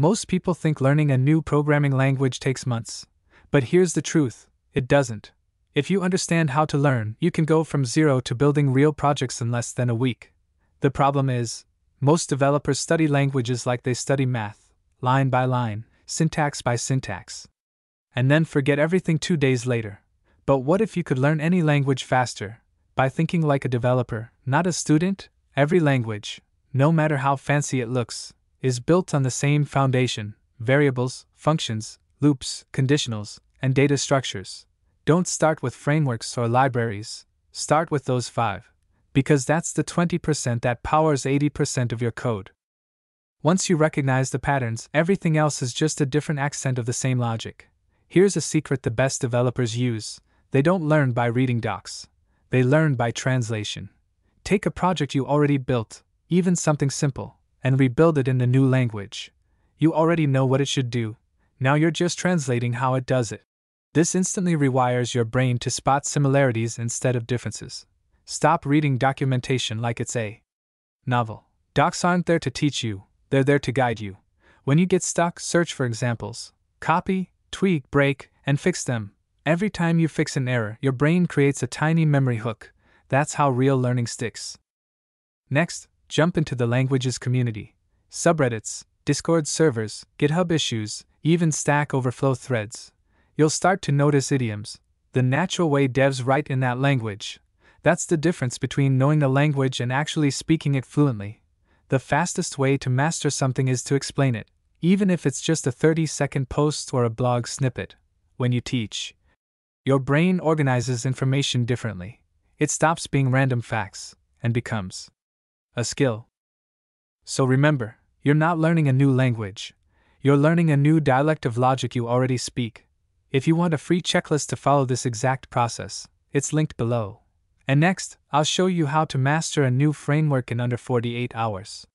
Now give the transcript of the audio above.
Most people think learning a new programming language takes months. But here's the truth it doesn't. If you understand how to learn, you can go from zero to building real projects in less than a week. The problem is, most developers study languages like they study math, line by line, syntax by syntax. And then forget everything two days later. But what if you could learn any language faster? By thinking like a developer, not a student? Every language, no matter how fancy it looks, is built on the same foundation variables, functions, loops, conditionals, and data structures. Don't start with frameworks or libraries, start with those five, because that's the 20% that powers 80% of your code. Once you recognize the patterns, everything else is just a different accent of the same logic. Here's a secret the best developers use they don't learn by reading docs, they learn by translation. Take a project you already built, even something simple, and rebuild it in the new language. You already know what it should do, now you're just translating how it does it. This instantly rewires your brain to spot similarities instead of differences. Stop reading documentation like it's a novel. Docs aren't there to teach you, they're there to guide you. When you get stuck, search for examples. Copy, tweak, break, and fix them. Every time you fix an error, your brain creates a tiny memory hook. That's how real learning sticks. Next, jump into the languages community. Subreddits, Discord servers, GitHub issues, even Stack Overflow threads. You'll start to notice idioms, the natural way devs write in that language. That's the difference between knowing the language and actually speaking it fluently. The fastest way to master something is to explain it, even if it's just a 30 second post or a blog snippet. When you teach, your brain organizes information differently. It stops being random facts and becomes a skill. So remember, you're not learning a new language. You're learning a new dialect of logic you already speak. If you want a free checklist to follow this exact process, it's linked below. And next, I'll show you how to master a new framework in under 48 hours.